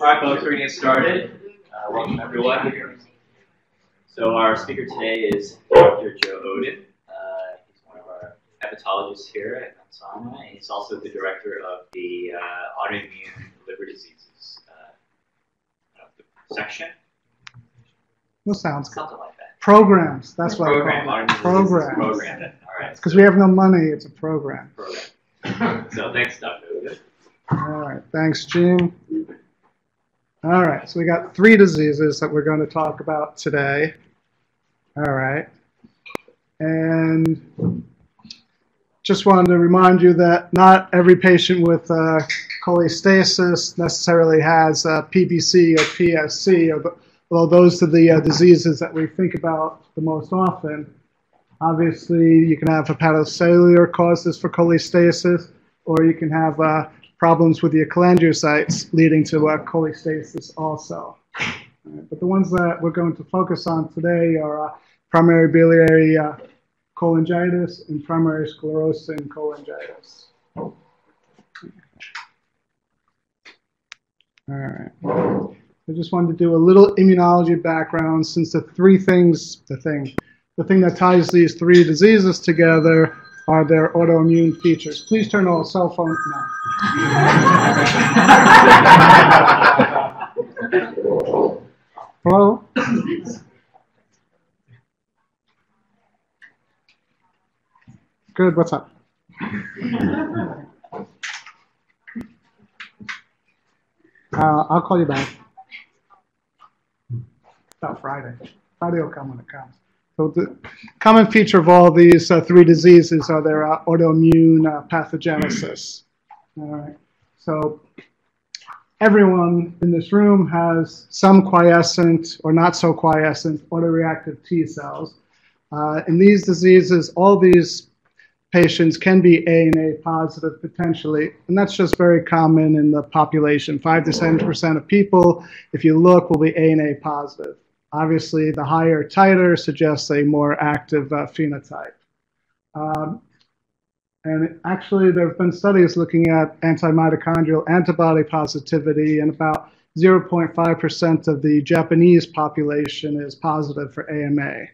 All right, folks, we're going to get started. Uh, welcome, everyone. So our speaker today is Dr. Joe Odin. Uh, he's one of our hepatologists here at Mount Sinai. He's also the director of the uh, autoimmune liver diseases uh, section. That sounds good. Something like that. Programs. That's what Program. I call it. Programs. Program. All right. Because we have no money, it's a program. program. so thanks, Dr. Odin. All right. Thanks, Gene. All right. So we got three diseases that we're going to talk about today. All right. And just wanted to remind you that not every patient with uh, cholestasis necessarily has uh, PBC or PSC, although those are the uh, diseases that we think about the most often. Obviously, you can have hepatocellular causes for cholestasis, or you can have uh, problems with your cholangiocytes leading to uh, cholestasis also. Uh, But the ones that we're going to focus on today are uh, primary biliary uh, cholangitis and primary sclerosing cholangitis. All right. I just wanted to do a little immunology background since the three things, the thing, the thing that ties these three diseases together are their autoimmune features. Please turn off cell phone. No. Hello? Good, what's up? Uh, I'll call you back. About Friday. Friday will come when it comes. So the common feature of all these uh, three diseases are their uh, autoimmune uh, pathogenesis. All right. So everyone in this room has some quiescent or not so quiescent autoreactive T cells. Uh, in these diseases, all these patients can be ANA positive potentially, and that's just very common in the population. Five to seven percent of people, if you look, will be ANA positive. Obviously, the higher titer suggests a more active uh, phenotype. Um, and actually, there have been studies looking at anti mitochondrial antibody positivity, and about 0.5% of the Japanese population is positive for AMA.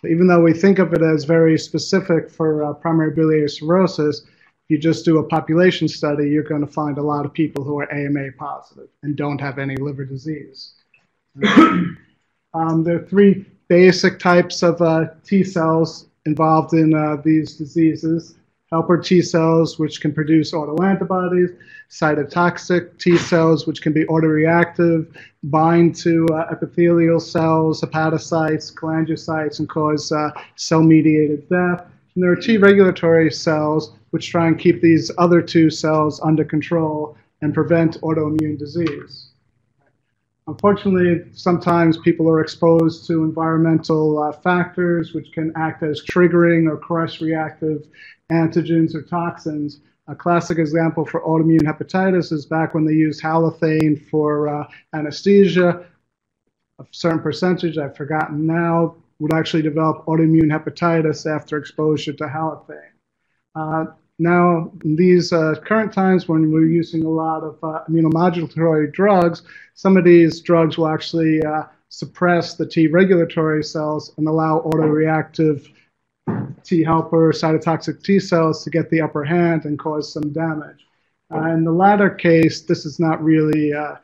So even though we think of it as very specific for uh, primary biliary cirrhosis, if you just do a population study, you're going to find a lot of people who are AMA positive and don't have any liver disease. um, there are three basic types of uh, T cells involved in uh, these diseases. Helper T cells, which can produce autoantibodies, cytotoxic T cells, which can be autoreactive, bind to uh, epithelial cells, hepatocytes, cholangiocytes, and cause uh, cell mediated death. And there are T regulatory cells, which try and keep these other two cells under control and prevent autoimmune disease. Unfortunately, sometimes people are exposed to environmental uh, factors which can act as triggering or cross reactive antigens or toxins. A classic example for autoimmune hepatitis is back when they used halothane for uh, anesthesia. A certain percentage, I've forgotten now, would actually develop autoimmune hepatitis after exposure to halothane. Uh, now, in these uh, current times when we're using a lot of uh, immunomodulatory drugs, some of these drugs will actually uh, suppress the T regulatory cells and allow autoreactive T helper cytotoxic T cells to get the upper hand and cause some damage. Uh, in the latter case, this is not really uh,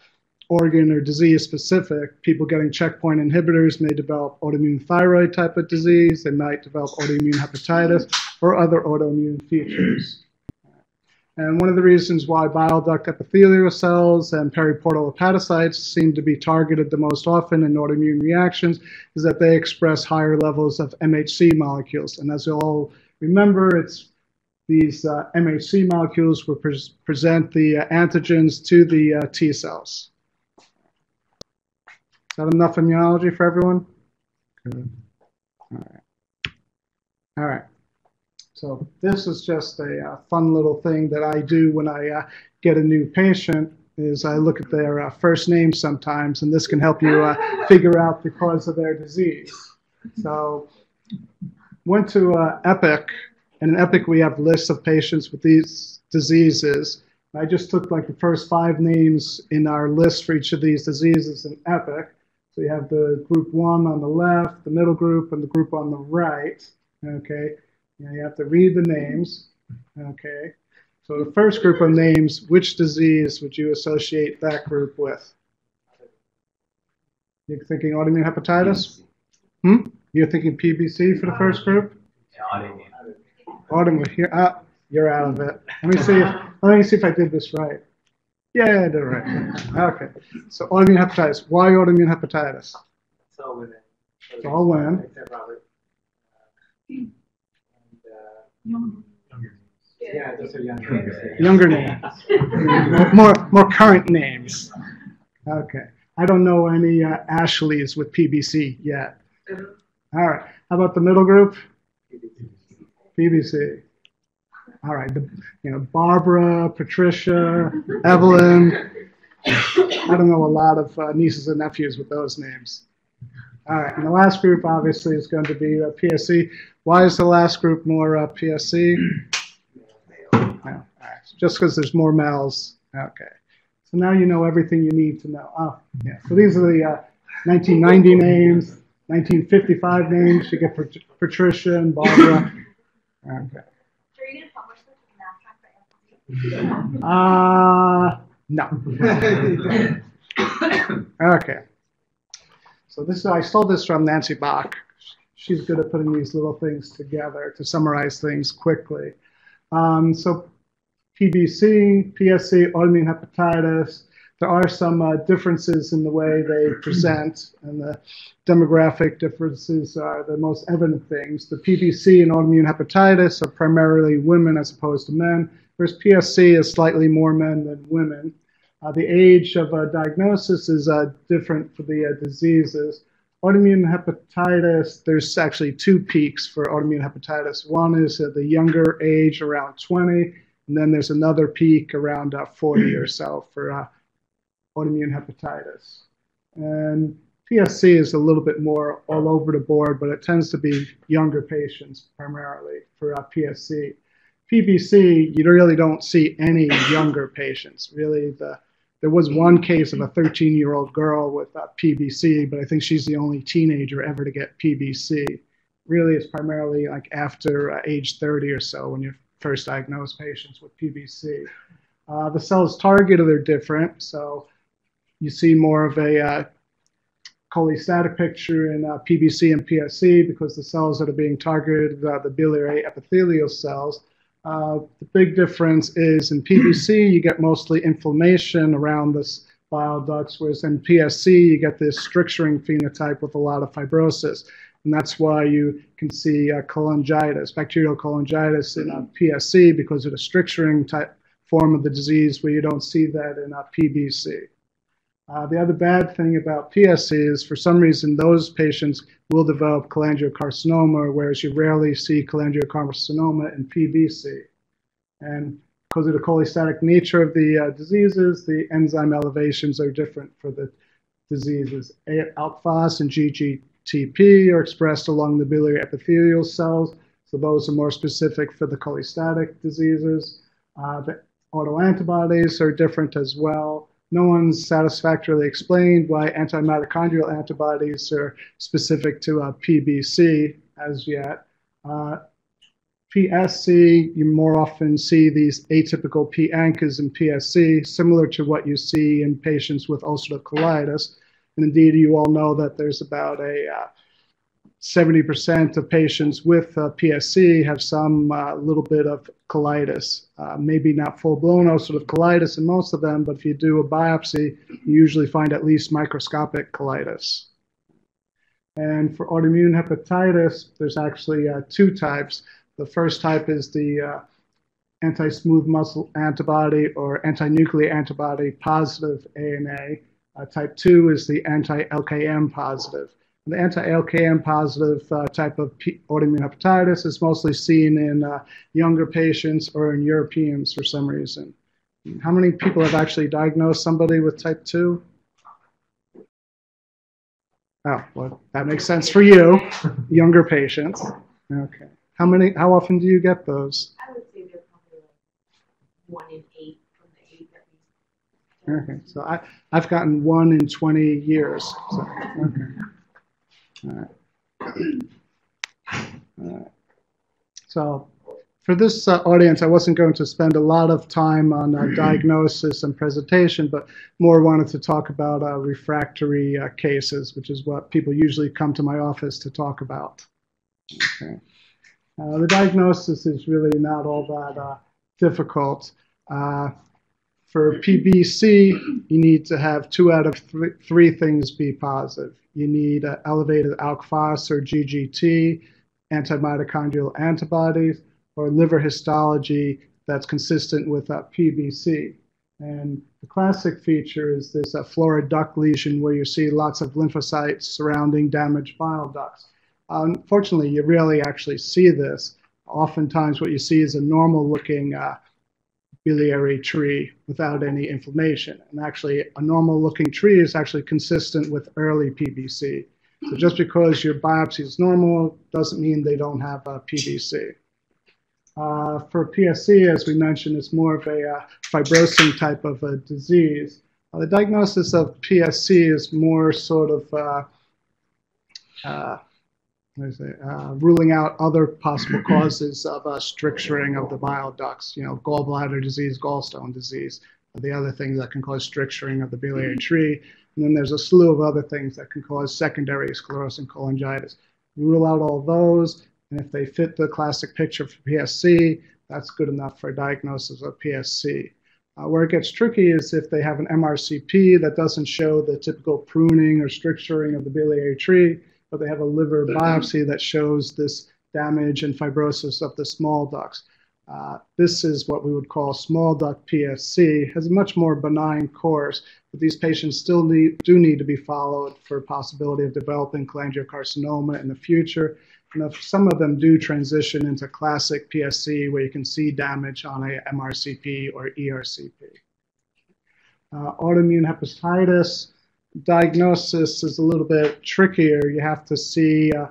organ or disease specific. People getting checkpoint inhibitors may develop autoimmune thyroid type of disease. They might develop autoimmune hepatitis or other autoimmune features. And one of the reasons why bile duct epithelial cells and periportal hepatocytes seem to be targeted the most often in autoimmune reactions is that they express higher levels of MHC molecules. And as you'll all remember, it's these uh, MHC molecules will pre present the uh, antigens to the uh, T cells. Is that enough immunology for everyone? Good. All right. All right. So this is just a uh, fun little thing that I do when I uh, get a new patient is I look at their uh, first name sometimes, and this can help you uh, figure out the cause of their disease. So went to uh, Epic, and in Epic we have lists of patients with these diseases, I just took like the first five names in our list for each of these diseases in EPIC. So you have the group one on the left, the middle group, and the group on the right. Okay, now you have to read the names. Okay, so the first group of names, which disease would you associate that group with? You're thinking autoimmune hepatitis? Hmm? You're thinking PBC for the first group? Autumn, here. Ah, you're out of it. Let me see. If, let me see if I did this right. Yeah, I did it right. Okay. So autoimmune hepatitis. Why autoimmune hepatitis? It's all women. It's all women. Except Robert. Uh, yeah, those are younger. Younger names. More, more, more current names. Okay. I don't know any uh, Ashleys with PBC yet. All right. How about the middle group? PBC. All right. The, you know, Barbara, Patricia, Evelyn. I don't know a lot of uh, nieces and nephews with those names. All right. And the last group, obviously, is going to be uh, PSC. Why is the last group more uh, PSC? No, all right. Just because there's more males. Okay. So now you know everything you need to know. Oh, yeah. So these are the uh, 1990 names, 1955 names. You get Pat- Patricia and Barbara. Okay. Are you gonna publish this in abstract? Uh, no. okay. So this I stole this from Nancy Bach. She's good at putting these little things together to summarize things quickly. Um, so PBC, PSC, autoimmune hepatitis. There are some uh, differences in the way they present, and the demographic differences are the most evident things. The PBC and autoimmune hepatitis are primarily women as opposed to men, whereas PSC is slightly more men than women. Uh, the age of uh, diagnosis is uh, different for the uh, diseases. Autoimmune hepatitis, there's actually two peaks for autoimmune hepatitis. One is at the younger age, around 20, and then there's another peak around uh, 40 or so for uh, autoimmune hepatitis. And PSC is a little bit more all over the board, but it tends to be younger patients primarily for uh, PSC. PBC, you really don't see any younger patients. Really, the there was one case of a 13-year-old girl with uh, PBC, but I think she's the only teenager ever to get PBC. Really, it's primarily like after uh, age 30 or so when you first diagnose patients with PBC. Uh, the cells targeted are different, so you see more of a uh, cholestatic picture in uh, PBC and PSC because the cells that are being targeted are the biliary epithelial cells. Uh, the big difference is in PBC, you get mostly inflammation around this bile ducts, whereas in PSC, you get this stricturing phenotype with a lot of fibrosis. And that's why you can see uh, cholangitis, bacterial cholangitis in uh, PSC because of the stricturing type form of the disease where you don't see that in uh, PBC. Uh, the other bad thing about PSC is for some reason those patients will develop cholangiocarcinoma, whereas you rarely see cholangiocarcinoma in PBC. And because of the cholestatic nature of the uh, diseases, the enzyme elevations are different for the diseases. ALK-Phos and GGTP are expressed along the biliary epithelial cells, so those are more specific for the cholestatic diseases. Uh, the autoantibodies are different as well no one's satisfactorily explained why antimitochondrial antibodies are specific to uh, PBC as yet. Uh, PSC, you more often see these atypical P ANCAs in PSC, similar to what you see in patients with ulcerative colitis. And indeed, you all know that there's about a uh, 70% of patients with uh, PSC have some uh, little bit of colitis. Uh, maybe not full blown ulcerative colitis in most of them, but if you do a biopsy, you usually find at least microscopic colitis. And for autoimmune hepatitis, there's actually uh, two types. The first type is the uh, anti smooth muscle antibody or anti nuclear antibody positive ANA. Uh, type 2 is the anti LKM positive. The anti-LKM positive uh, type of P- autoimmune hepatitis is mostly seen in uh, younger patients or in Europeans for some reason. How many people have actually diagnosed somebody with type 2? Oh, well, that makes sense for you, younger patients. Okay. How many? How often do you get those? I would say they're probably like one in eight from the Okay, so I, I've gotten one in 20 years. So, okay. All right. All right. So for this uh, audience, I wasn't going to spend a lot of time on uh, diagnosis and presentation, but more wanted to talk about uh, refractory uh, cases, which is what people usually come to my office to talk about. Okay. Uh, the diagnosis is really not all that uh, difficult. For PBC, you need to have two out of three, three things be positive. You need elevated ALK or GGT, antimitochondrial antibodies, or liver histology that's consistent with uh, PBC. And the classic feature is this uh, florid duct lesion where you see lots of lymphocytes surrounding damaged bile ducts. Unfortunately, you rarely actually see this. Oftentimes, what you see is a normal looking uh, biliary tree without any inflammation. And actually, a normal looking tree is actually consistent with early PBC. So just because your biopsy is normal doesn't mean they don't have a PBC. Uh, for PSC, as we mentioned, it's more of a uh, fibrosing type of a disease. Uh, the diagnosis of PSC is more sort of uh, uh, uh, ruling out other possible causes of stricturing of the bile ducts, you know, gallbladder disease, gallstone disease, the other things that can cause stricturing of the biliary tree. And then there's a slew of other things that can cause secondary sclerosing cholangitis. Rule out all those and if they fit the classic picture for PSC, that's good enough for a diagnosis of PSC. Uh, where it gets tricky is if they have an MRCP that doesn't show the typical pruning or stricturing of the biliary tree, but they have a liver biopsy that shows this damage and fibrosis of the small ducts. Uh, this is what we would call small duct PSC. has a much more benign course, but these patients still need, do need to be followed for possibility of developing cholangiocarcinoma in the future. And some of them do transition into classic PSC where you can see damage on a MRCP or ERCP. Uh, autoimmune hepatitis diagnosis is a little bit trickier. You have to see uh,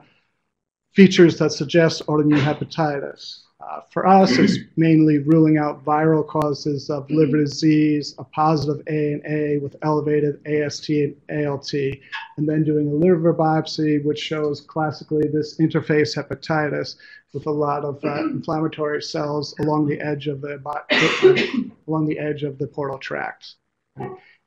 features that suggest autoimmune hepatitis. Uh, for us, it's mainly ruling out viral causes of liver disease, a positive ANA with elevated AST and ALT, and then doing a liver biopsy, which shows classically this interface hepatitis with a lot of uh, inflammatory cells along the edge of the along the edge of the portal tract.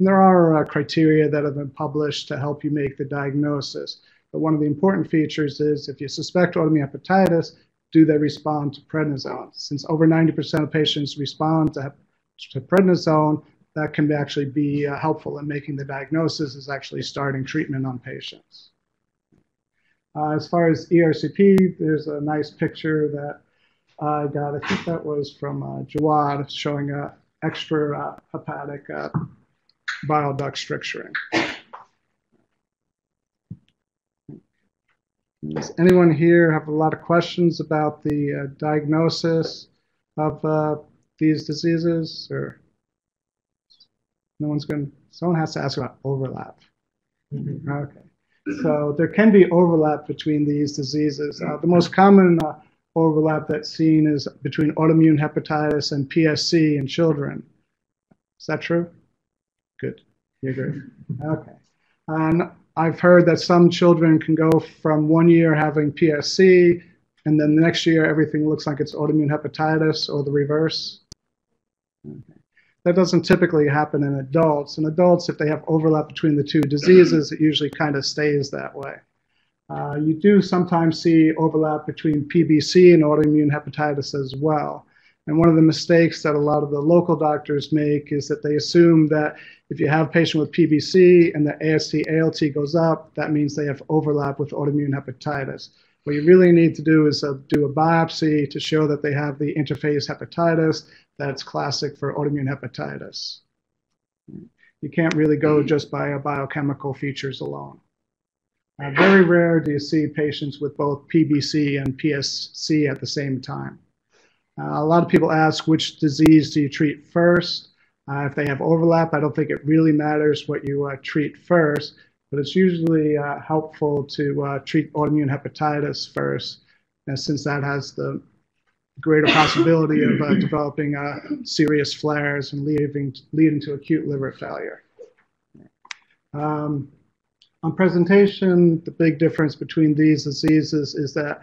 And there are uh, criteria that have been published to help you make the diagnosis. But one of the important features is if you suspect autoimmune hepatitis, do they respond to prednisone? Since over 90% of patients respond to, to prednisone, that can actually be uh, helpful in making the diagnosis is actually starting treatment on patients. Uh, as far as ERCP, there's a nice picture that I got. I think that was from uh, Jawad showing a extra uh, hepatic uh, bile duct stricturing. Does anyone here have a lot of questions about the uh, diagnosis of uh, these diseases? Or no one's going to, someone has to ask about overlap. Mm-hmm. Okay. So there can be overlap between these diseases. Uh, the most common uh, overlap that's seen is between autoimmune hepatitis and PSC in children. Is that true? Good. You agree? Okay. And I've heard that some children can go from one year having PSC, and then the next year everything looks like it's autoimmune hepatitis or the reverse. Okay. That doesn't typically happen in adults. In adults, if they have overlap between the two diseases, it usually kind of stays that way. Uh, you do sometimes see overlap between PBC and autoimmune hepatitis as well. And one of the mistakes that a lot of the local doctors make is that they assume that if you have a patient with PBC and the AST ALT goes up, that means they have overlap with autoimmune hepatitis. What you really need to do is uh, do a biopsy to show that they have the interface hepatitis that's classic for autoimmune hepatitis. You can't really go just by biochemical features alone. Uh, very rare do you see patients with both PBC and PSC at the same time. Uh, a lot of people ask which disease do you treat first. Uh, if they have overlap, I don't think it really matters what you uh, treat first, but it's usually helpful to treat autoimmune hepatitis first, since that has the greater possibility of uh, developing uh, serious flares and leading, leading to acute liver failure. Um, on presentation, the big difference between these diseases is that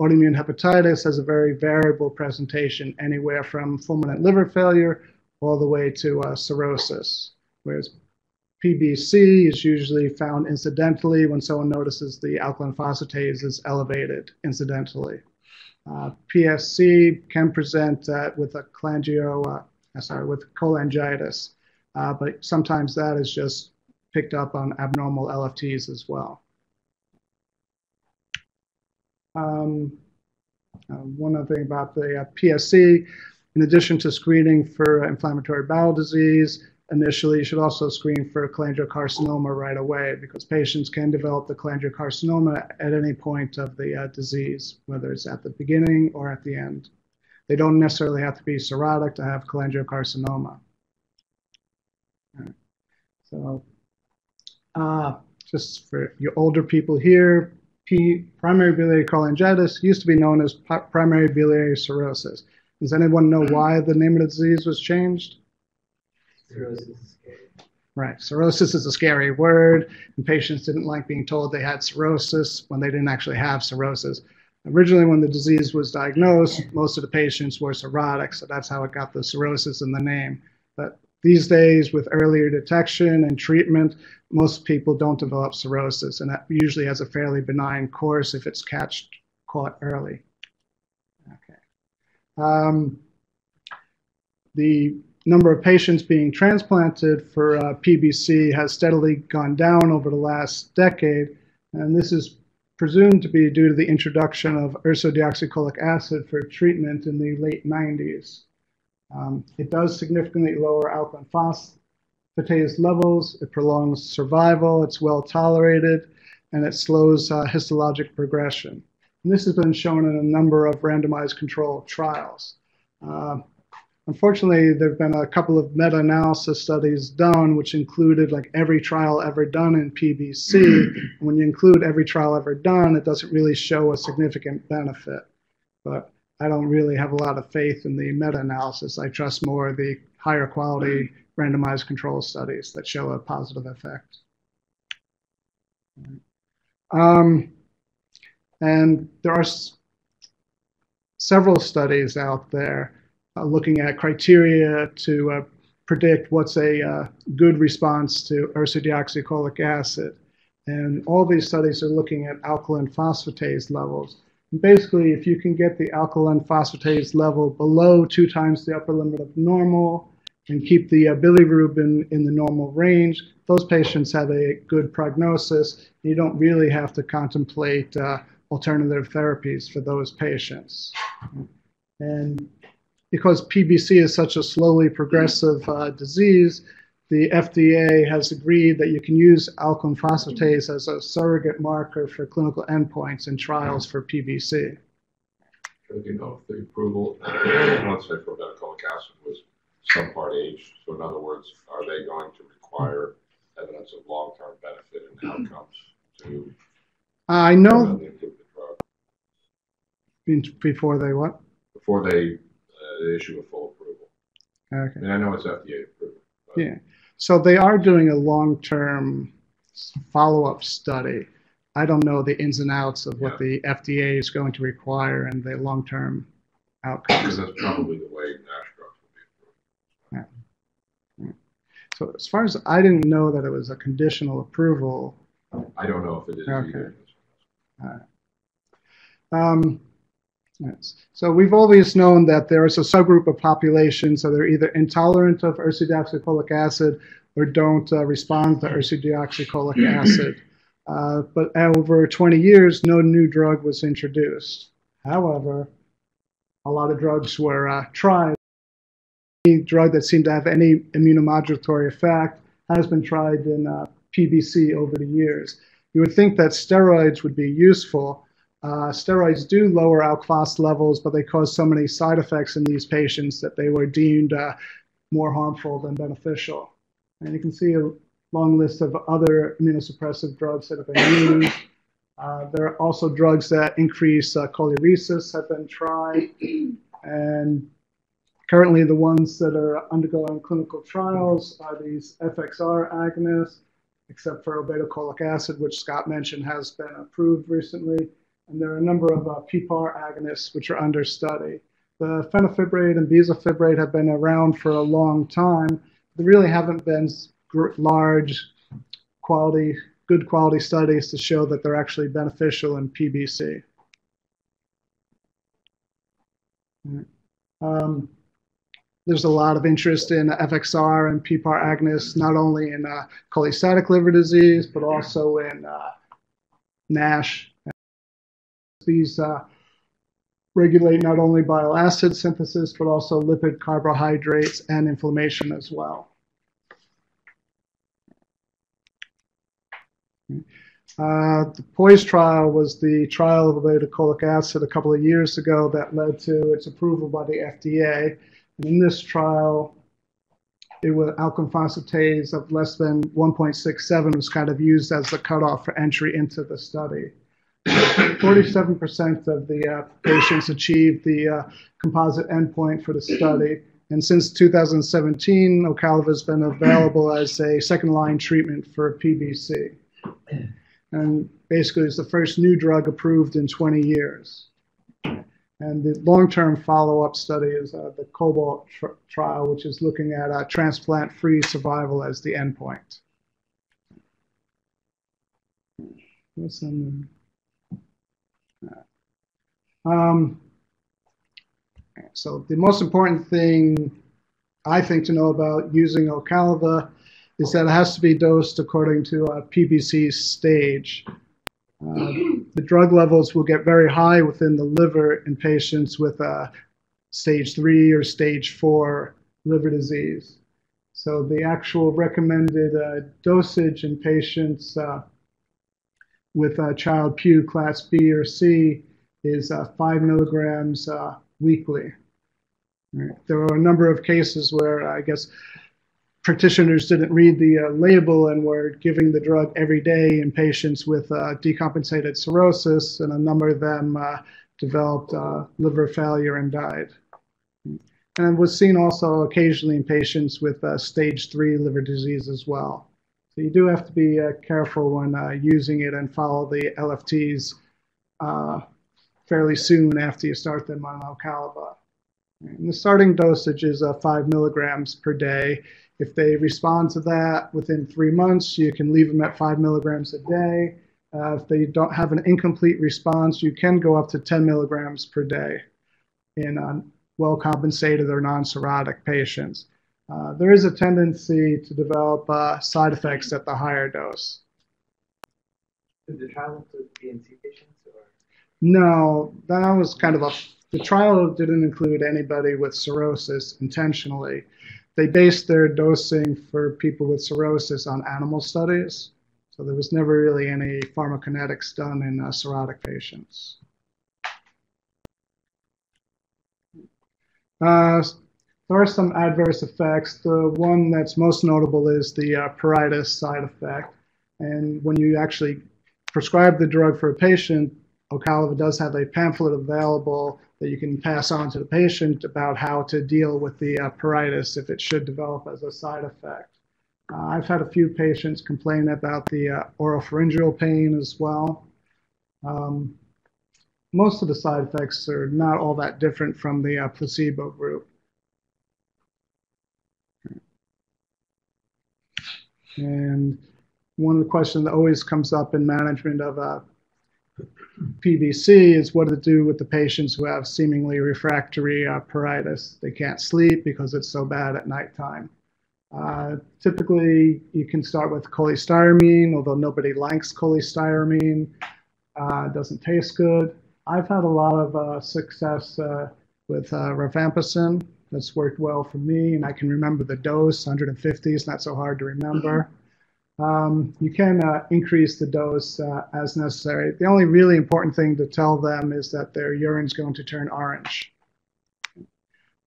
autoimmune hepatitis has a very variable presentation, anywhere from fulminant liver failure all the way to uh, cirrhosis, whereas PBC is usually found incidentally when someone notices the alkaline phosphatase is elevated incidentally. Uh, PSC can present uh, with a cholangio, uh, sorry, with cholangitis, uh, but sometimes that is just picked up on abnormal LFTs as well. Um, uh, one other thing about the uh, PSC, in addition to screening for inflammatory bowel disease, initially you should also screen for cholangiocarcinoma right away because patients can develop the cholangiocarcinoma at any point of the uh, disease, whether it's at the beginning or at the end. They don't necessarily have to be cirrhotic to have cholangiocarcinoma. Right. So uh, just for your older people here, P, primary biliary cholangitis used to be known as primary biliary cirrhosis. Does anyone know why the name of the disease was changed? Cirrhosis is scary. Right. Cirrhosis is a scary word, and patients didn't like being told they had cirrhosis when they didn't actually have cirrhosis. Originally, when the disease was diagnosed, most of the patients were cirrhotic, so that's how it got the cirrhosis in the name. But these days, with earlier detection and treatment, most people don't develop cirrhosis, and that usually has a fairly benign course if it's catched, caught early. Okay. Um, the number of patients being transplanted for uh, PBC has steadily gone down over the last decade, and this is presumed to be due to the introduction of ursodeoxycholic acid for treatment in the late 90s. Um, it does significantly lower alkaline phosphatase levels. It prolongs survival. It's well tolerated, and it slows uh, histologic progression. And this has been shown in a number of randomized controlled trials. Uh, unfortunately, there have been a couple of meta-analysis studies done, which included like every trial ever done in PBC. when you include every trial ever done, it doesn't really show a significant benefit. But I don't really have a lot of faith in the meta-analysis. I trust more the higher quality randomized control studies that show a positive effect. Um, and there are several studies out there uh, looking at criteria to uh, predict what's a uh, good response to ursodeoxycholic acid. And all these studies are looking at alkaline phosphatase levels basically, if you can get the alkaline phosphatase level below two times the upper limit of normal and keep the uh, bilirubin in the normal range, those patients have a good prognosis. You don't really have to contemplate uh, alternative therapies for those patients. And because PBC is such a slowly progressive uh, disease, the FDA has agreed that you can use alkaline phosphatase as a surrogate marker for clinical endpoints in trials for PBC. Do you know if the approval, let's say for ursodeoxycholic acid, was subpart H? So in other words, are they going to require evidence of long-term benefit and outcomes to? I know. Before they what? Before they uh, issue a full approval. Okay. And I know it's FDA approved. Yeah. So they are doing a long-term follow-up study. I don't know the ins and outs of what the FDA is going to require and the long-term outcomes. Because that's probably the way NASH drugs will be approved. Yeah. So as far as I didn't know that it was a conditional approval. I don't know if it is Okay. either. All right. Um, Yes. So we've always known that there is a subgroup of populations that are either intolerant of ursodeoxycholic acid or don't uh, respond to ursodeoxycholic acid. Uh, but over 20 years, no new drug was introduced. However, a lot of drugs were uh, tried. Any drug that seemed to have any immunomodulatory effect has been tried in uh, PBC over the years. You would think that steroids would be useful, uh, steroids do lower alk levels, but they cause so many side effects in these patients that they were deemed uh, more harmful than beneficial. And you can see a long list of other immunosuppressive drugs that have been used. Uh, there are also drugs that increase uh, choleresis have been tried. And currently, the ones that are undergoing clinical trials are these FXR agonists, except for obeticholic acid, which Scott mentioned has been approved recently. And there are a number of uh, PPAR agonists which are under study. The fenofibrate and bezafibrate have been around for a long time. There really haven't been large quality, good quality studies to show that they're actually beneficial in PBC. Um, there's a lot of interest in FXR and PPAR agonists, not only in uh, cholestatic liver disease, but also in uh, NASH. These uh, regulate not only bile acid synthesis, but also lipid carbohydrates and inflammation as well. Uh, the POISE trial was the trial of obeticholic acid a couple of years ago that led to its approval by the FDA. And in this trial, it was alkaline phosphatase of less than 1.67 was kind of used as the cutoff for entry into the study. 47% of the uh, patients achieved the uh, composite endpoint for the study. And since 2017, Ocaliva has been available as a second line treatment for PBC. And basically, it's the first new drug approved in 20 years. And the long term follow up study is uh, the COBALT tr- trial, which is looking at uh, transplant free survival as the endpoint. Listen. Um, so the most important thing I think to know about using Ocaliva is that it has to be dosed according to a PBC stage. Uh, the drug levels will get very high within the liver in patients with a stage three or stage four liver disease. So the actual recommended uh, dosage in patients uh, with a Child-Pugh class B or C is uh, five milligrams uh, weekly. Right. There were a number of cases where I guess practitioners didn't read the uh, label and were giving the drug every day in patients with uh, decompensated cirrhosis, and a number of them uh, developed uh, liver failure and died. And was seen also occasionally in patients with stage three liver disease as well. So you do have to be careful when using it and follow the LFTs fairly soon after you start them on Ocaliva. And the starting dosage is uh, five milligrams per day. If they respond to that within three months, you can leave them at five milligrams a day. Uh, if they don't have an incomplete response, you can go up to 10 milligrams per day in uh, well compensated or non cirrhotic patients. Uh, there is a tendency to develop uh, side effects at the higher dose. Did the trial include PNC patients? No, that was kind of a. The trial didn't include anybody with cirrhosis intentionally. They based their dosing for people with cirrhosis on animal studies, so there was never really any pharmacokinetics done in uh, cirrhotic patients. Uh, there are some adverse effects. The one that's most notable is the uh, pruritus side effect. And when you actually prescribe the drug for a patient, Ocaliva does have a pamphlet available that you can pass on to the patient about how to deal with the uh, pruritus if it should develop as a side effect. Uh, I've had a few patients complain about the uh, oropharyngeal pain as well. Um, most of the side effects are not all that different from the uh, placebo group. And one of the questions that always comes up in management of PBC is what to do with the patients who have seemingly refractory uh, pruritus. They can't sleep because it's so bad at nighttime. Uh, typically, you can start with cholestyramine, although nobody likes cholestyramine. Uh, doesn't taste good. I've had a lot of uh, success uh, with uh, rifampicin. That's worked well for me, and I can remember the dose. 150 is not so hard to remember. Um, you can uh, increase the dose uh, as necessary. The only really important thing to tell them is that their urine is going to turn orange.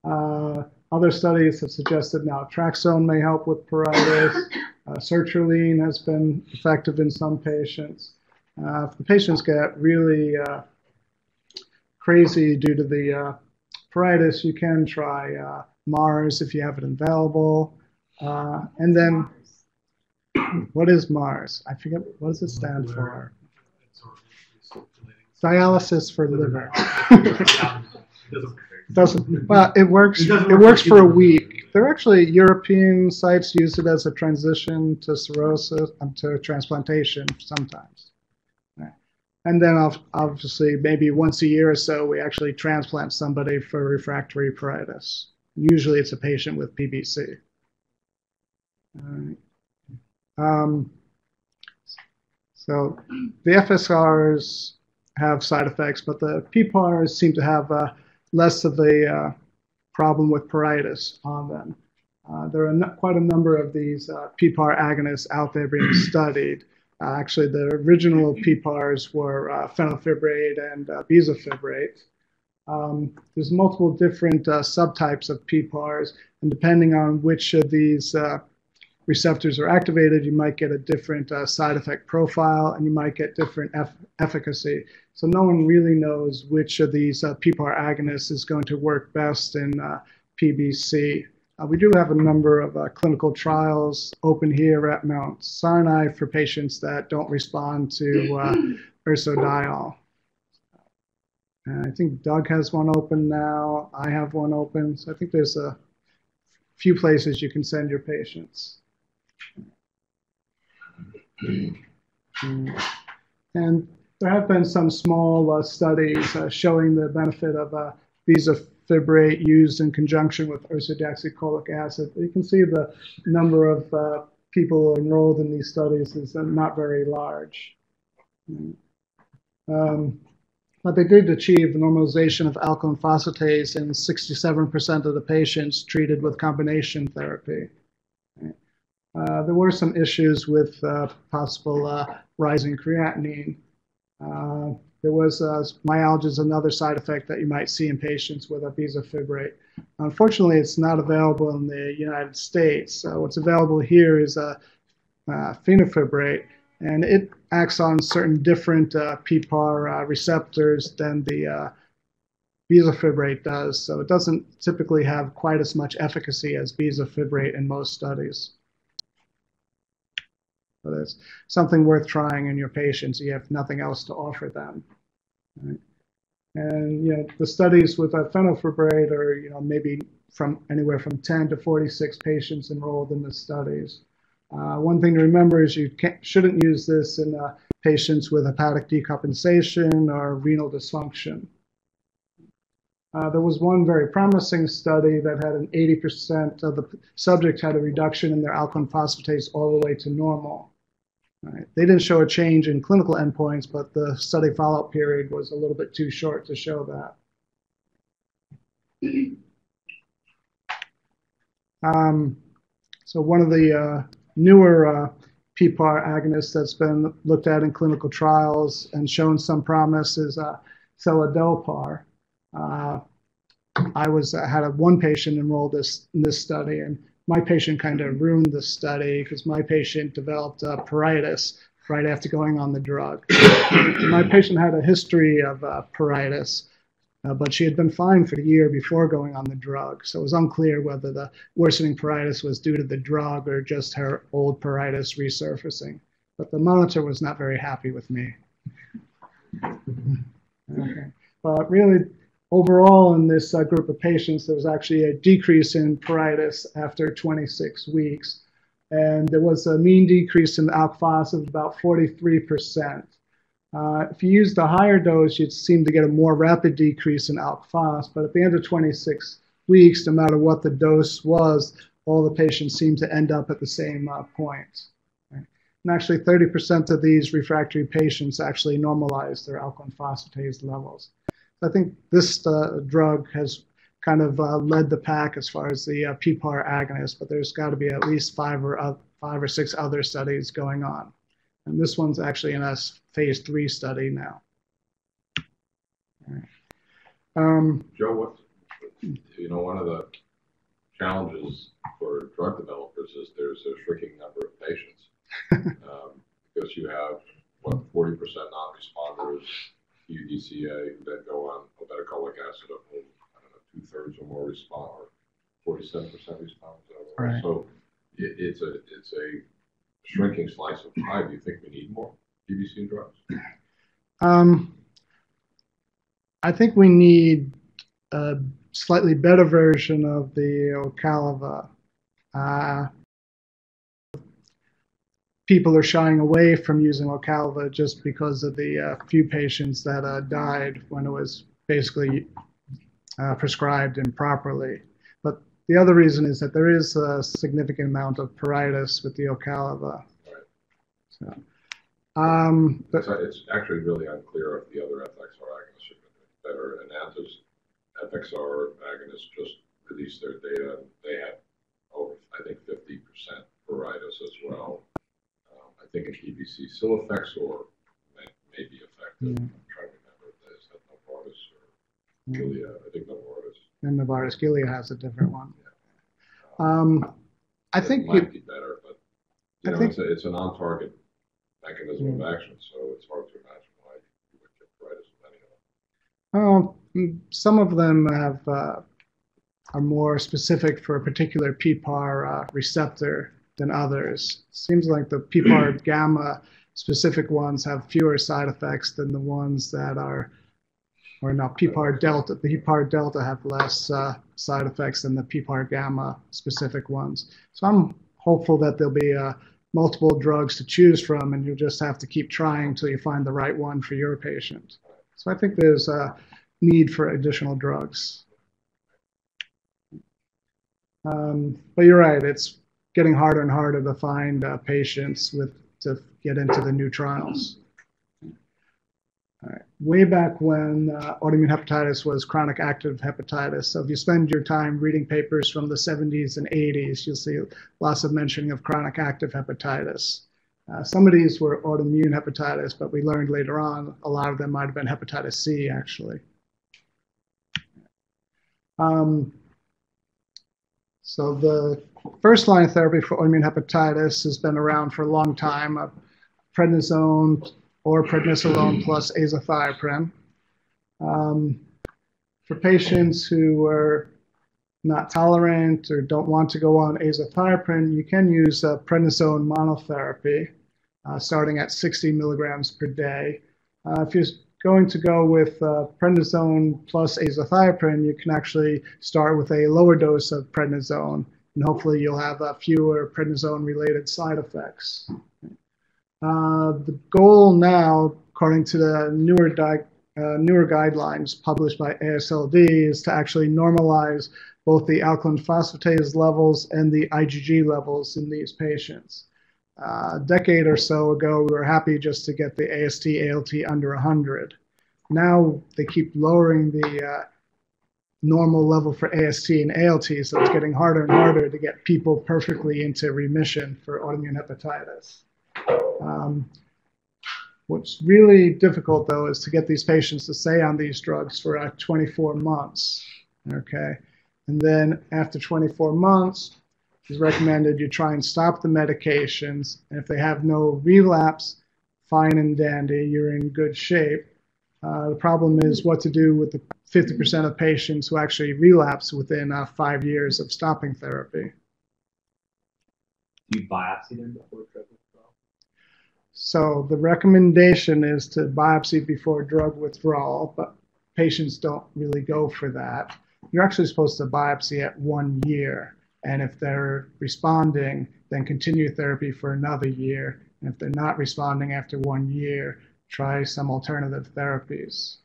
Uh, other studies have suggested naltrexone may help with pruritus. Uh, sertraline has been effective in some patients. Uh, if the patients get really uh, crazy due to the pruritus, you can try uh, Mars if you have it available. Uh, and then, what is Mars? I forget, what does it stand for? Dialysis for liver. doesn't, well, it works, It it works for a week. There are actually European sites use it as a transition to cirrhosis, um, to transplantation sometimes. And then obviously, maybe once a year or so, we actually transplant somebody for refractory pruritus. Usually it's a patient with PBC. Alright. Um, so the FXRs have side effects, but the PPARs seem to have uh, less of a uh, problem with pruritus on them. Uh, there are no- quite a number of these uh, PPAR agonists out there being studied. Uh, actually, the original PPARs were uh, fenofibrate and uh, bezafibrate. Um, there's multiple different uh, subtypes of PPARs, and depending on which of these uh, receptors are activated, you might get a different uh, side effect profile, and you might get different eff- efficacy. So no one really knows which of these uh, PPAR agonists is going to work best in uh, PBC. Uh, we do have a number of uh, clinical trials open here at Mount Sinai for patients that don't respond to uh, ursodiol. And I think Doug has one open now. I have one open. So I think there's a few places you can send your patients. And there have been some small uh, studies uh, showing the benefit of uh, bezafibrate used in conjunction with ursodeoxycholic acid. You can see the number of uh, people enrolled in these studies is uh, not very large. Um, but they did achieve normalization of alkaline phosphatase in 67% of the patients treated with combination therapy. Uh, there were some issues with uh, possible uh, rising creatinine. There was myalgia is another side effect that you might see in patients with a bezafibrate. Unfortunately, it's not available in the United States. So what's available here is a fenofibrate, and it acts on certain different uh, PPAR uh, receptors than the uh, bezafibrate does. So it doesn't typically have quite as much efficacy as bezafibrate in most studies. But it's something worth trying in your patients. You have nothing else to offer them. Right? And you know the studies with a fenofibrate are you know maybe from anywhere from 10 to 46 patients enrolled in the studies. Uh, one thing to remember is you shouldn't use this in uh, patients with hepatic decompensation or renal dysfunction. Uh, there was one very promising study that had an 80% of the subjects had a reduction in their alkaline phosphatase all the way to normal. Right. They didn't show a change in clinical endpoints, but the study follow-up period was a little bit too short to show that. Um, so one of the uh, newer uh, PPAR agonists that's been looked at in clinical trials and shown some promise is uh, seladelpar. Uh, I was uh, had a one patient enrolled this in this study, and my patient kind of ruined the study because my patient developed uh, pruritus right after going on the drug. my patient had a history of uh, pruritus, uh, but she had been fine for the year before going on the drug, so it was unclear whether the worsening pruritus was due to the drug or just her old pruritus resurfacing. But the monitor was not very happy with me. okay. But really, overall in this uh, group of patients, there was actually a decrease in pruritus after 26 weeks. And there was a mean decrease in the of about 43%. Uh, if you use the higher dose, you'd seem to get a more rapid decrease in alk but at the end of 26 weeks, no matter what the dose was, all the patients seem to end up at the same uh, point. And actually, 30% of these refractory patients actually normalize their alkaline phosphatase levels. I think this uh, drug has kind of uh, led the pack as far as the uh, PPAR agonist, but there's got to be at least five or uh, five or six other studies going on, and this one's actually in a phase three study now. Um, Joe, what, you know, one of the challenges for drug developers is there's a shrinking number of patients. um, because you have, what, 40% non-responders, UDCA, that go on obeticholic acid, of whom, I don't know, two thirds or more respond, or forty-seven percent respond. uh, Right. So it, it's a, it's a shrinking slice of pie. Do you think we need more PBC drugs? Um, I think we need a slightly better version of the Ocaliva. Uh, people are shying away from using Ocaliva just because of the uh, few patients that uh, died when it was basically uh, prescribed improperly. But the other reason is that there is a significant amount of pruritus with the Ocaliva. So, um, but It's, it's actually really unclear if the other FXR agonists are going to be better. FXR agonists just released their data. and They had over, I think, fifty percent pruritus as well. I think in PBC, cilofexor may, may be effective. Yeah. I'm trying to remember if that is that Novartis or Gilead. I think Novartis. and Novartis Gilead has a different one. Um, Um, I it think might you, be better, but you I know, think- it's a, it's a non-target mechanism of action, so it's hard to imagine why you would get pruritus with any of them. oh, some of them have uh, are more specific for a particular PPAR uh, receptor than others. Seems like the PPAR gamma specific ones have fewer side effects than the ones that are, or not PPAR delta. The PPAR delta have less uh, side effects than the PPAR gamma specific ones. So I'm hopeful that there'll be uh, multiple drugs to choose from, and you'll just have to keep trying until you find the right one for your patient. So I think there's a need for additional drugs. Um, but you're right; it's getting harder and harder to find uh, patients with to get into the new trials. Way back when uh, autoimmune hepatitis was chronic active hepatitis, so if you spend your time reading papers from the 70s and 80s, you'll see lots of mentioning of chronic active hepatitis. Uh, some of these were autoimmune hepatitis, but we learned later on a lot of them might have been hepatitis C, actually. Um, so the first line therapy for autoimmune hepatitis has been around for a long time, uh, prednisone or prednisolone plus azathioprine. Um, for patients who are not tolerant or don't want to go on azathioprine, you can use uh, prednisone monotherapy, uh, starting at 60 milligrams per day. Uh, if you're going to go with uh, prednisone plus azathioprine, you can actually start with a lower dose of prednisone, and hopefully you'll have uh, fewer prednisone-related side effects. Uh, the goal now, according to the newer, di- uh, newer guidelines published by ASLD, is to actually normalize both the alkaline phosphatase levels and the IgG levels in these patients. Uh, a decade or so ago, we were happy just to get the AST, ALT under 100. Now they keep lowering the uh, normal level for AST and ALT, so it's getting harder and harder to get people perfectly into remission for autoimmune hepatitis. Um, what's really difficult, though, is to get these patients to stay on these drugs for uh, 24 months. Okay, and then after 24 months, it's recommended you try and stop the medications. And if they have no relapse, fine and dandy, you're in good shape. Uh, the problem is what to do with the 50% of patients who actually relapse within uh, five years of stopping therapy. Do you biopsy them before drug withdrawal? So the recommendation is to biopsy before drug withdrawal, but patients don't really go for that. You're actually supposed to biopsy at one year. And if they're responding, then continue therapy for another year. And if they're not responding after one year, try some alternative therapies.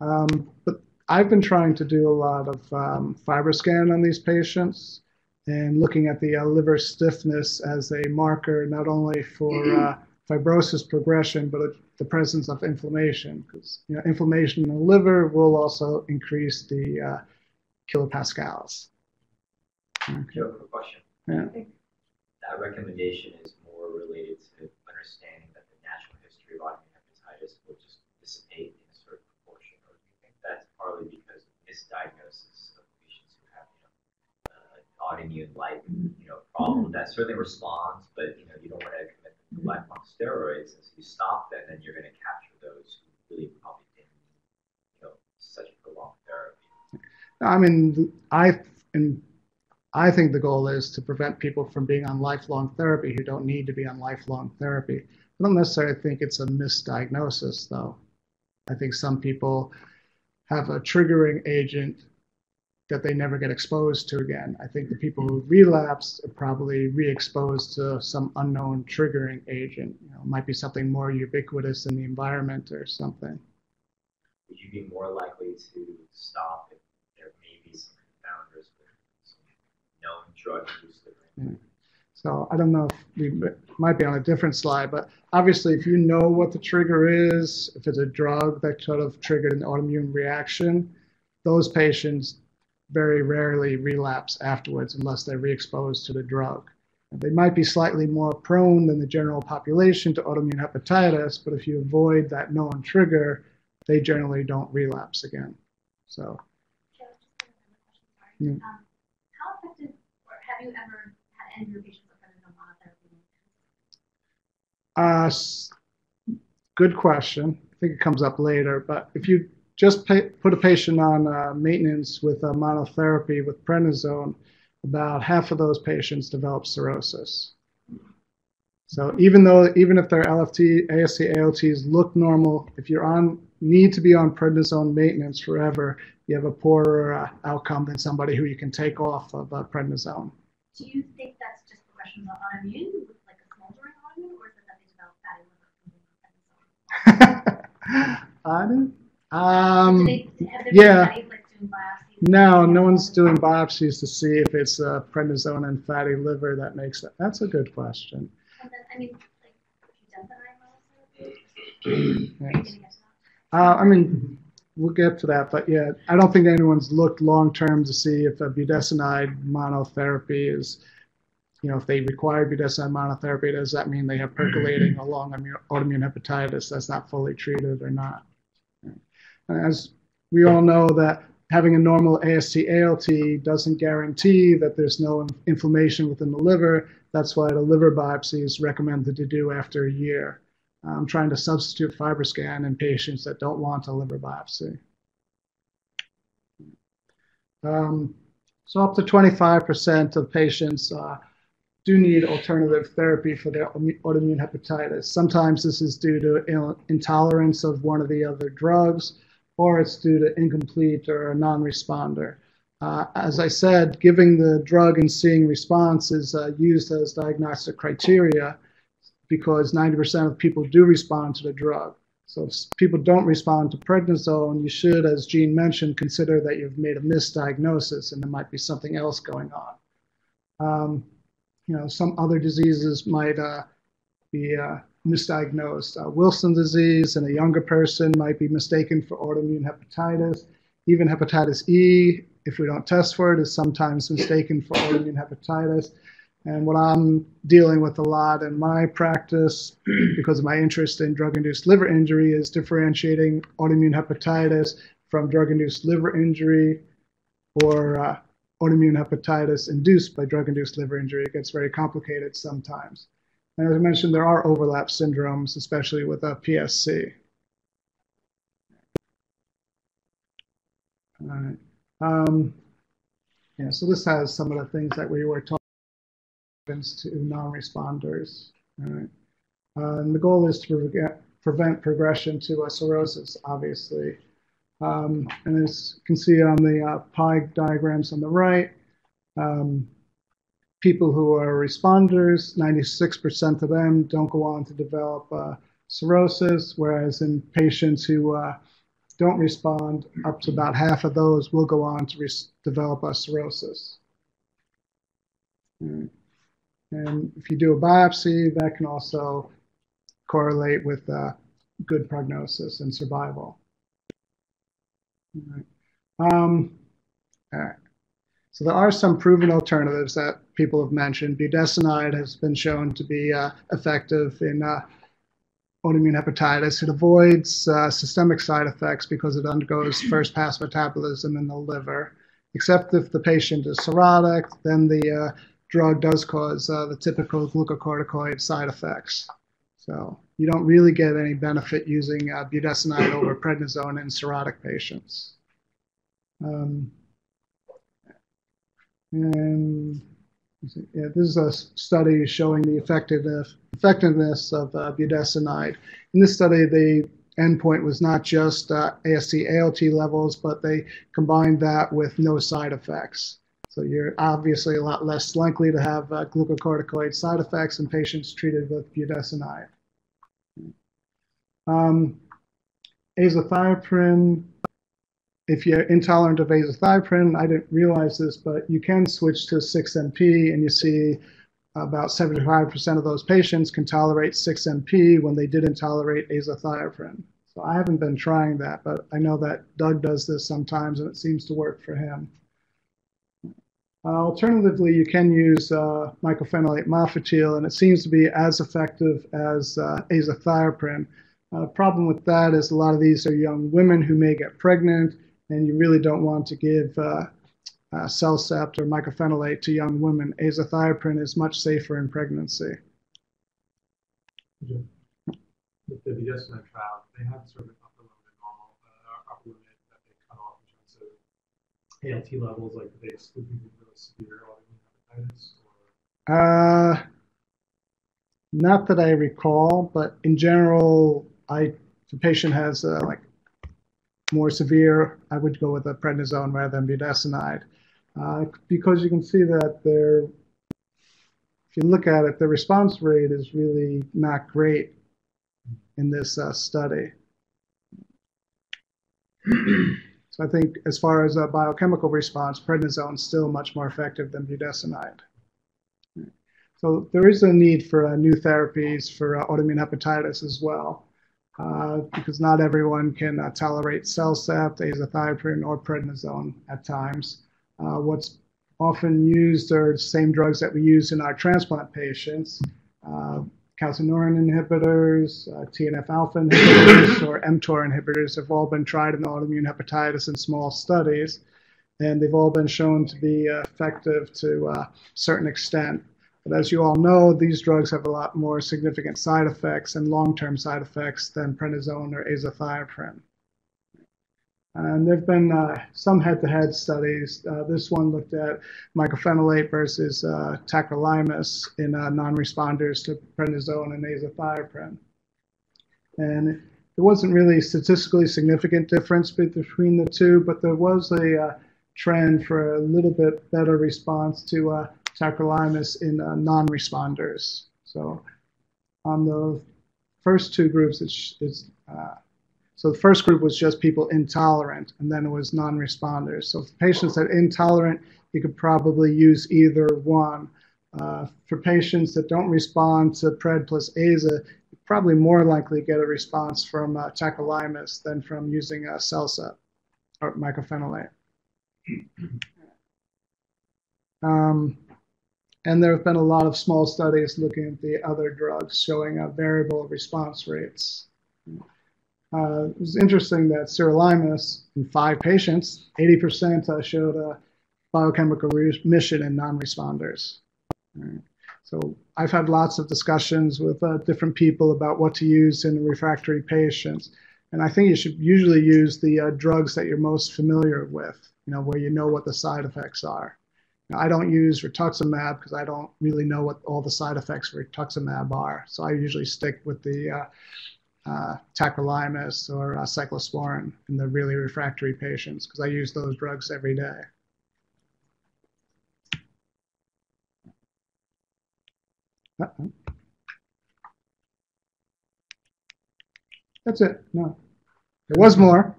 Um, but I've been trying to do a lot of um, FibroScan on these patients and looking at the uh, liver stiffness as a marker not only for uh, fibrosis progression, but the presence of inflammation. Because you know, inflammation in the liver will also increase the uh, kilopascals. Okay. Joe, question. Yeah. I think that recommendation is more related to understanding that the natural history of autoimmune hepatitis will just dissipate in a certain proportion, or do you think partly because of misdiagnosis of patients who have, you know, uh, autoimmune-like, you know, problem that certainly responds, but you know, you don't want to commit them to lifelong steroids, and so you stop them, then you're going to capture those who really probably didn't need, you know, such prolonged therapy. I mean, I and I think the goal is to prevent people from being on lifelong therapy who don't need to be on lifelong therapy. I don't necessarily think it's a misdiagnosis, though. I think some people have a triggering agent that they never get exposed to again. I think the people who relapse are probably re-exposed to some unknown triggering agent. You know, it might be something more ubiquitous in the environment or something. Would you be more likely to stop if there may be some confounders with some known drug-induced liver injury? So I don't know if we might be on a different slide, but obviously if you know what the trigger is, if it's a drug that sort of triggered an autoimmune reaction, those patients very rarely relapse afterwards unless they're re-exposed to the drug. They might be slightly more prone than the general population to autoimmune hepatitis, but if you avoid that known trigger, they generally don't relapse again. So, Joe, just another question, sorry. Yeah. Um, how effective, or have you ever had any of your patients with prednisone monotherapy? Uh, good question. I think it comes up later, but if you just pay, put a patient on uh, maintenance with uh, monotherapy with prednisone, about half of those patients develop cirrhosis. So even though even if their LFT, AST, ALTs look normal, if you're on need to be on prednisone maintenance forever, you have a poorer uh, outcome than somebody who you can take off of uh, prednisone. Do you think that's just a question of autoimmune with like a smoldering autoimmune, or is it that they develop fatty liver from being on prednisone? I didn't. Do Um, they, yeah. like no, no one's doing biopsies to see if it's uh, prednisone and fatty liver that makes it. That's a good question. Then, I mean, like, budesonide monotherapy? Are you Yes. gonna get to that? Uh, I mean, we'll get to that, but yeah, I don't think anyone's looked long term to see if a budesonide monotherapy is, you know, if they require budesonide monotherapy, does that mean they have percolating along immu- autoimmune hepatitis that's not fully treated or not? As we all know that having a normal AST ALT doesn't guarantee that there's no inflammation within the liver. That's why the liver biopsy is recommended to do after a year. I'm trying to substitute FibroScan in patients that don't want a liver biopsy. Um, so up to 25% of patients uh, do need alternative therapy for their autoimmune hepatitis. Sometimes this is due to intolerance of one of the other drugs, or it's due to incomplete or a non-responder. Uh, as I said, giving the drug and seeing response is uh, used as diagnostic criteria because 90% of people do respond to the drug. So if people don't respond to prednisone, you should, as Gene mentioned, consider that you've made a misdiagnosis and there might be something else going on. Um, you know, some other diseases might uh, be uh, misdiagnosed. Uh, Wilson disease in a younger person might be mistaken for autoimmune hepatitis. Even hepatitis E, if we don't test for it, is sometimes mistaken for autoimmune hepatitis. And what I'm dealing with a lot in my practice, because of my interest in drug induced liver injury, is differentiating autoimmune hepatitis from drug induced liver injury or uh, autoimmune hepatitis induced by drug induced liver injury. It gets very complicated sometimes. And as I mentioned, there are overlap syndromes, especially with a PSC. All right. Um, yeah, so this has some of the things that we were talking to non-responders. All right. Uh, and the goal is to prevent, prevent progression to cirrhosis, obviously. Um, and as you can see on the uh, pie diagrams on the right, um, people who are responders, 96% of them don't go on to develop uh, cirrhosis, whereas in patients who uh, don't respond, up to about half of those will go on to develop a cirrhosis. Right. And if you do a biopsy, that can also correlate with uh, good prognosis and survival. Right. Um, all right. So there are some proven alternatives that people have mentioned. Budesonide has been shown to be uh, effective in uh, autoimmune hepatitis. It avoids uh, systemic side effects because it undergoes first pass metabolism in the liver. Except if the patient is cirrhotic, then the uh, drug does cause uh, the typical glucocorticoid side effects. So you don't really get any benefit using uh, budesonide over prednisone in cirrhotic patients. Um, And yeah, this is a study showing the effectiveness effectiveness of uh, budesonide. In this study, the endpoint was not just uh, AST ALT levels, but they combined that with no side effects. So you're obviously a lot less likely to have uh, glucocorticoid side effects in patients treated with budesonide. Um, azathioprine, if you're intolerant of azathioprine, I didn't realize this, but you can switch to 6-MP, and you see about 75% of those patients can tolerate 6-MP when they didn't tolerate azathioprine. So I haven't been trying that, but I know that Doug does this sometimes, and it seems to work for him. Uh, alternatively, you can use uh, mycophenolate mofetil, and it seems to be as effective as uh, azathioprine. Uh, problem with that is a lot of these are young women who may get pregnant, and you really don't want to give uh, uh, CellCept or mycophenolate to young women. Azathioprine is much safer in pregnancy. With the budesonide trial, they have sort of an upper limit normal, uh, upper limit that they cut off in terms of ALT levels, like they exclude people with really severe autoimmune hepatitis or? Uh, not that I recall, but in general, I if a patient has uh, like more severe, I would go with a prednisone rather than budesonide, uh, because you can see that they're if you look at it, the response rate is really not great in this uh, study. so I think as far as a biochemical response, prednisone is still much more effective than budesonide. So there is a need for uh, new therapies for uh, autoimmune hepatitis as well, uh, because not everyone can uh, tolerate CellCept, azathioprine, or prednisone at times. Uh, what's often used are the same drugs that we use in our transplant patients, uh, calcineurin inhibitors, TNF alpha inhibitors, or mTOR inhibitors have all been tried in autoimmune hepatitis in small studies, and they've all been shown to be effective to a certain extent. But as you all know, these drugs have a lot more significant side effects and long-term side effects than prednisone or azathioprine. And there have been uh, some head-to-head studies. Uh, this one looked at mycophenolate versus uh, tacrolimus in uh, non-responders to prednisone and azathioprine. And there wasn't really statistically significant difference between the two, but there was a uh, trend for a little bit better response to uh, tacrolimus in uh, non-responders. So on the first two groups, it's, it's uh, so the first group was just people intolerant, and then it was non-responders. So patients that are intolerant, you could probably use either one. Uh, for patients that don't respond to pred plus aza, you're probably more likely get a response from uh, tacrolimus than from using a CellCept or mycophenolate. Um, and there have been a lot of small studies looking at the other drugs showing variable response rates. Uh, it was interesting that sirolimus in five patients, 80% uh, showed a biochemical remission in non-responders. Right. So I've had lots of discussions with uh, different people about what to use in refractory patients. And I think you should usually use the uh, drugs that you're most familiar with, you know, where you know what the side effects are. I don't use rituximab because I don't really know what all the side effects for rituximab are. So I usually stick with the uh, uh, tacrolimus or uh, cyclosporin in the really refractory patients because I use those drugs every day. That's it. No. There was more.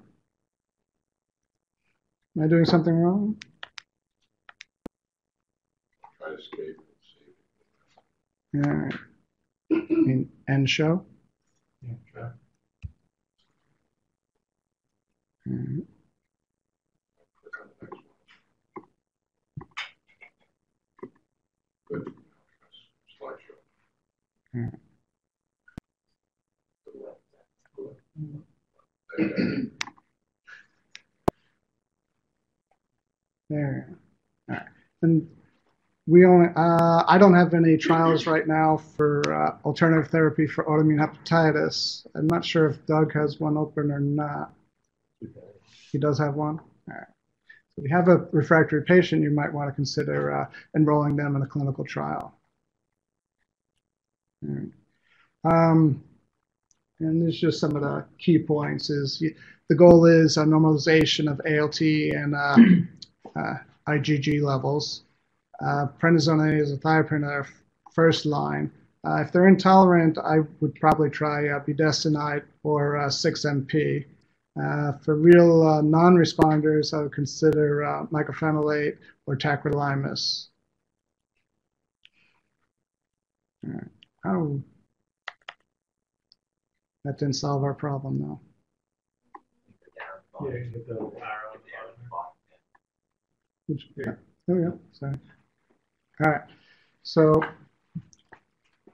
Am I doing something wrong? Try to escape and see. All right. In end show. Yeah, try. All right. Click on the next one. Good. Slideshow. There. All right. And we only, uh, I don't have any trials right now for uh, alternative therapy for autoimmune hepatitis. I'm not sure if Doug has one open or not. He does have one? All right. if you have a refractory patient, you might want to consider uh, enrolling them in a clinical trial. All right. Um, and there's just some of the key points is you, the goal is a normalization of ALT and uh, uh, IgG levels. Uh, prednisone and azathioprine are first line. Uh, if they're intolerant, I would probably try uh, budesonide or uh, 6-MP. Uh, for real uh, non-responders, I would consider uh, mycophenolate or tacrolimus. All right. Oh, that didn't solve our problem, though. Yeah. Which, yeah. Oh, yeah, sorry. All right, so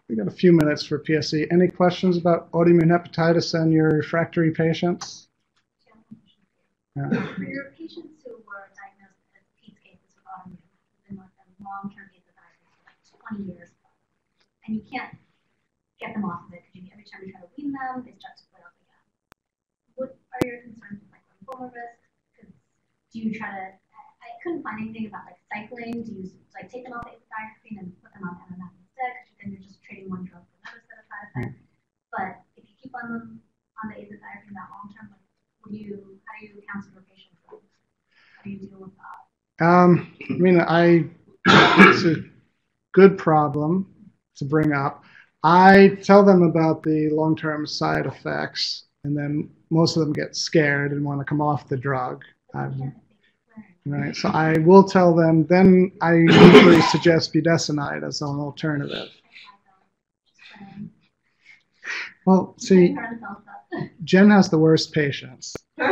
we got a few minutes for PSC. Any questions about autoimmune hepatitis and your refractory patients? Yeah. For your patients who were diagnosed as PEDS cases with autoimmune, been with them long-term azathioprine for like 20 years, and you can't get them off of it because every time you try to wean them, they start to flare up again. What are your concerns with like lymphoma risk? do you try to? Couldn't find anything about like cycling. Do you like take them off azathioprine and put them on MMF instead? Because then you're just trading one drug for another set of side effects. But if you keep on them on the azathioprine that long term, like, you? How do you counsel your patients? How do you deal with that? Um, I mean, I it's a good problem to bring up. I tell them about the long-term side effects, and then most of them get scared and want to come off the drug. Um, they flare. Right, so I will tell them. Then I usually suggest budesonide as an alternative. Um, Well, see. Jen has the worst patients. So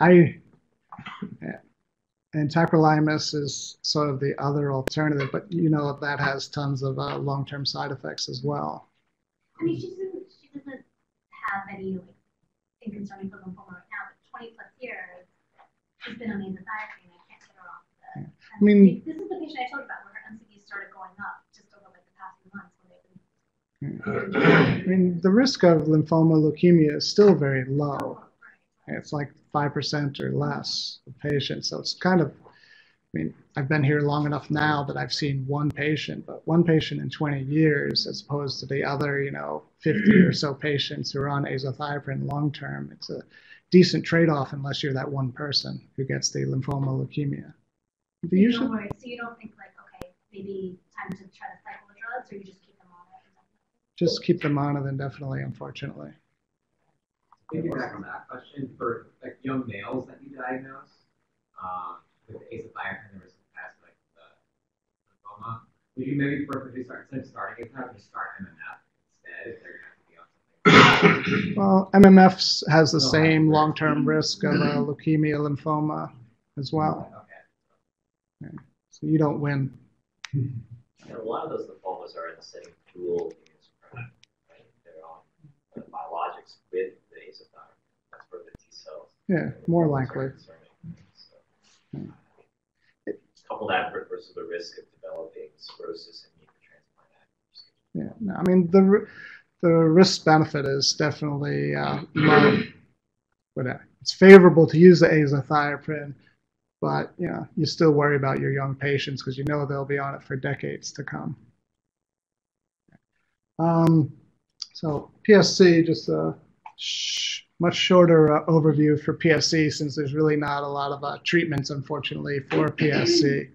I yeah. and tacrolimus is sort of the other alternative, but you know that has tons of uh, long-term side effects as well. I mean, she doesn't, she doesn't have any like thing concerning for right now, but twenty plus years, she's been on azathioprine, I can't get her off the. I mean- This is the patient I told you about, where her MCV started going up just over like the past few months when they've been. I mean, the risk of lymphoma leukemia is still very low. Oh. It's like 5% or less of patients. So it's kind of, I mean, I've been here long enough now that I've seen one patient, but one patient in 20 years as opposed to the other, you know, 50 or so patients who are on azathioprine long term. It's a decent trade off unless you're that one person who gets the lymphoma leukemia. The So you usual, don't worry, so you don't think like, okay, maybe time to try to cycle the drugs, or you just keep them on it? just keep them on it indefinitely, unfortunately. Piggyback on that question, for like young males that you diagnose, um, with azathioprine, there was past like the lymphoma, would you maybe prefer to start, instead of starting azathioprine, just start MMF instead, if they're gonna have to be on something? Well, MMF has the same long term risk of uh, leukemia, lymphoma as well. Okay. So you don't win. And a lot of those lymphomas are in the setting of dual immunosuppression, right? They're on the biologics with the azathioprine. That's where the T cells. Yeah, more likely. concerning. So. Couple that versus the risk of developing cirrhosis and need for transplant. Yeah, no, I mean the r- the risk benefit is definitely uh. Uh, it's favorable to use the azathioprine, but you know you still worry about your young patients because you know they'll be on it for decades to come. Um, so PSC, just a sh- much shorter uh, overview for PSC since there's really not a lot of uh, treatments, unfortunately, for PSC.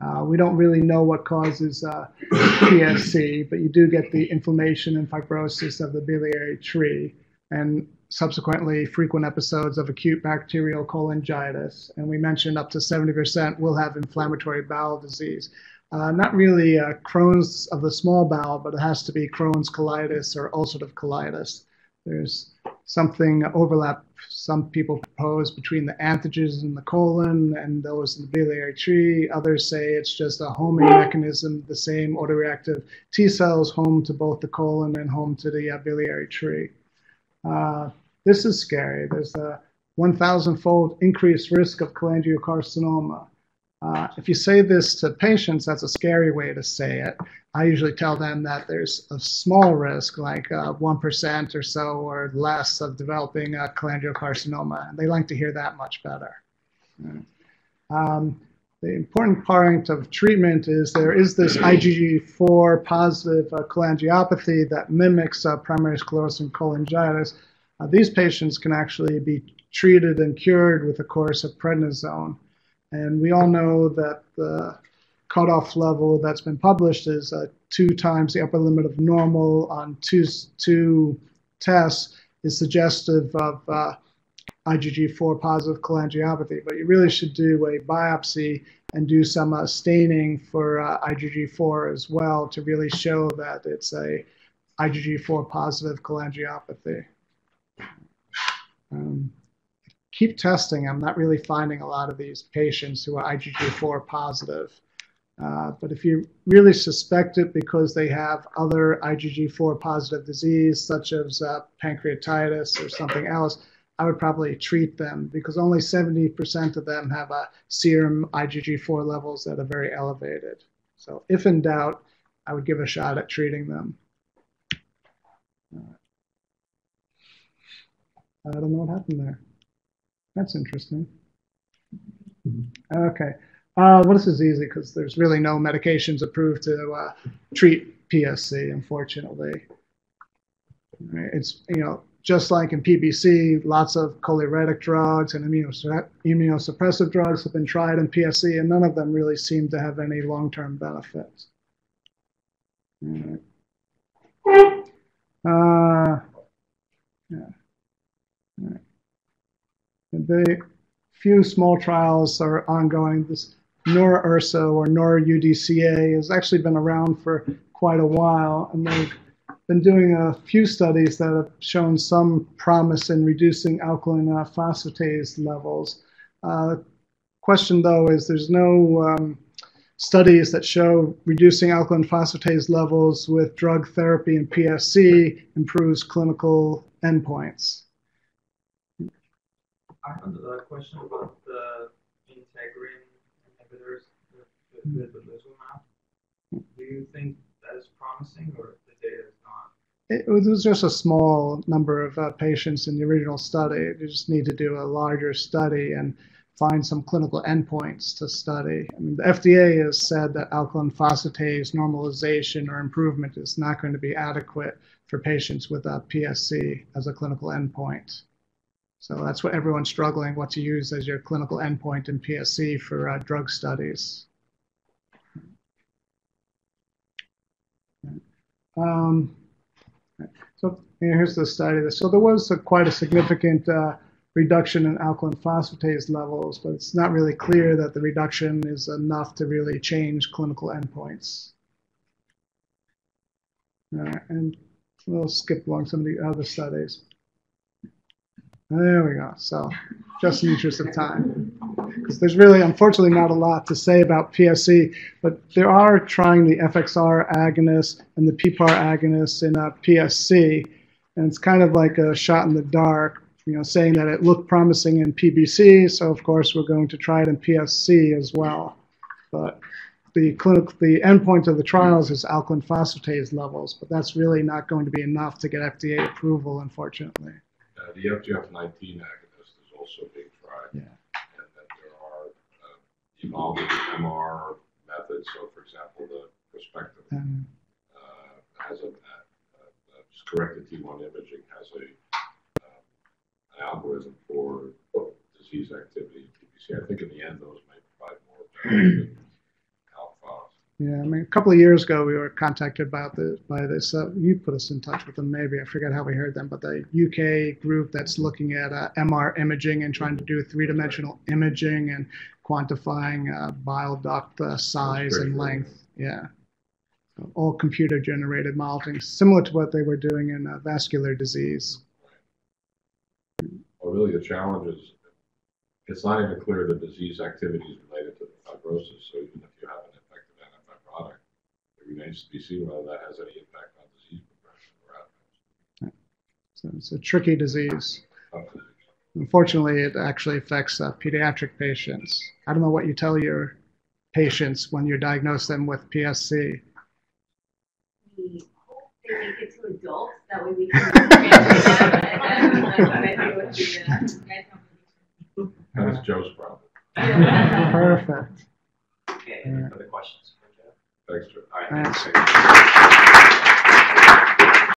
Uh, we don't really know what causes uh, PSC, but you do get the inflammation and fibrosis of the biliary tree, and subsequently frequent episodes of acute bacterial cholangitis. And we mentioned up to 70% will have inflammatory bowel disease. Uh, not really uh, Crohn's of the small bowel, but it has to be Crohn's colitis or ulcerative colitis. There's something overlap some people propose between the antigens in the colon and those in the biliary tree. Others say it's just a homing mechanism, the same autoreactive T cells home to both the colon and home to the uh, biliary tree. Uh, this is scary. There's a 1,000 fold increased risk of cholangiocarcinoma. Uh, if you say this to patients, that's a scary way to say it. I usually tell them that there's a small risk, like uh, 1% or so or less, of developing a cholangiocarcinoma. And they like to hear that much better. Uh, Um, the important part of treatment is there is this IgG4 positive uh, cholangiopathy that mimics uh, primary sclerosing cholangitis. Uh, these patients can actually be treated and cured with a course of prednisone. And we all know that the cutoff level that's been published is uh, two times the upper limit of normal on two, two tests is suggestive of uh, IgG4 positive cholangiopathy, but you really should do a biopsy and do some uh, staining for uh, IgG4 as well to really show that it's a IgG4 positive cholangiopathy. Um, keep testing. I'm not really finding a lot of these patients who are IgG4 positive. Uh, but if you really suspect it because they have other IgG4 positive disease, such as uh, pancreatitis or something else, I would probably treat them because only 70% of them have a serum IgG4 levels that are very elevated. So if in doubt, I would give a shot at treating them. I don't know what happened there. That's interesting. Okay. Uh, well, this is easy because there's really no medications approved to uh, treat PSC, unfortunately. It's, you know, just like in PBC, lots of choleretic drugs and immunosuppressive drugs have been tried in PSC, and none of them really seem to have any long-term benefits. Uh, yeah. The few small trials are ongoing. This norUrso or norUDCA has actually been around for quite a while, and they've been doing a few studies that have shown some promise in reducing alkaline phosphatase levels. Uh, question though is there's no um, studies that show reducing alkaline phosphatase levels with drug therapy in PSC improves clinical endpoints. I have a question about the integrin inhibitors, the, the, the Do you think that is promising or the data is not? it was just a small number of uh, patients in the original study. You just need to do a larger study and find some clinical endpoints to study. I mean, the FDA has said that alkaline phosphatase normalization or improvement is not going to be adequate for patients with a uh, PSC as a clinical endpoint. So that's what everyone's struggling, what to use as your clinical endpoint in PSC for uh, drug studies. Um, so here's the study. So there was a, quite a significant uh, reduction in alkaline phosphatase levels, but it's not really clear that the reduction is enough to really change clinical endpoints. And we'll skip along some of the other studies. There we go. So just in the interest of time. Because there's really, unfortunately, not a lot to say about PSC, but they are trying the FXR agonist and the PPAR agonist in uh, PSC, and it's kind of like a shot in the dark, you know, saying that it looked promising in PBC, so of course we're going to try it in PSC as well. But the clinical, the endpoint of the trials is alkaline phosphatase levels, but that's really not going to be enough to get FDA approval, unfortunately. Uh, the FGF19 agonist is also being tried. Yeah. And then there are uh, evolving MR methods. So, for example, the Perspective Um, uh, has a, uh, uh, corrected T1 imaging has a uh, an algorithm for disease activity in PBC. I think in the end, those may provide more yeah, I mean, a couple of years ago, we were contacted about this by this. Uh, you put us in touch with them, maybe I forget how we heard them, but the UK group that's looking at uh, MR imaging and trying to do three-dimensional imaging and quantifying uh, bile duct uh, size and length. Yeah, so all computer-generated modeling, similar to what they were doing in uh, vascular disease. Well, really, the challenge is it's not even clear the disease activity is related to the fibrosis. So even if you have an remains to be seen whether that has any impact on disease progression or outcomes. So it's a tricky disease. Unfortunately, it actually affects uh, pediatric patients. I don't know what you tell your patients when you diagnose them with PSC. We hope they make it to adults. That way we can. That's Joe's problem. Perfect. Okay, any further questions for Joe? Thanks, Joe. All right.